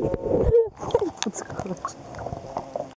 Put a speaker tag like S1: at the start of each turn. S1: Oh.